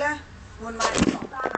เลยวนมาที่สองตา